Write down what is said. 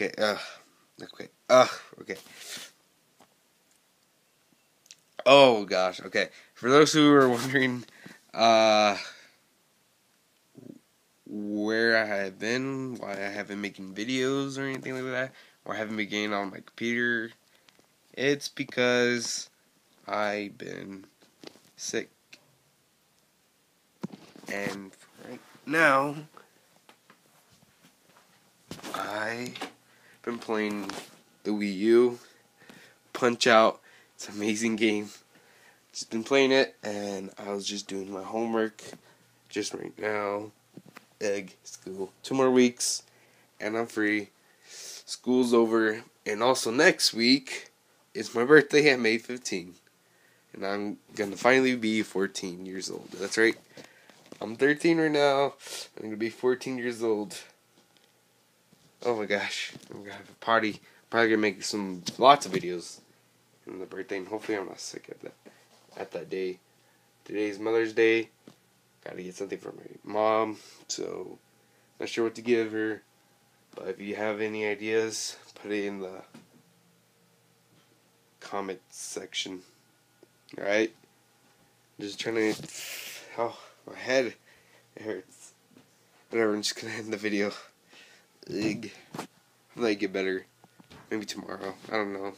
Okay, uh, okay, uh, okay. Oh gosh, okay. For those who are wondering, uh, where I have been, why I haven't been making videos or anything like that, or I haven't been getting on my computer, it's because I've been sick. And right now, I been playing the Wii U, Punch Out. It's an amazing game. Just been playing it, and I was just doing my homework just right now. Egg school. Two more weeks, and I'm free. School's over, and also next week is my birthday at May 15. And I'm gonna finally be 14 years old. That's right. I'm 13 right now. I'm gonna be 14 years old. Oh my gosh, I'm gonna have a party. Probably gonna make some lots of videos on the birthday, and hopefully I'm not sick at that at that day. Today's Mother's Day. Gotta get something for my mom, so not sure what to give her. But if you have any ideas, put it in the comment section. Alright? Just trying to. Oh, my head. It hurts. Whatever, I'm just gonna end the video. Ugh. I might get better. Maybe tomorrow. I don't know.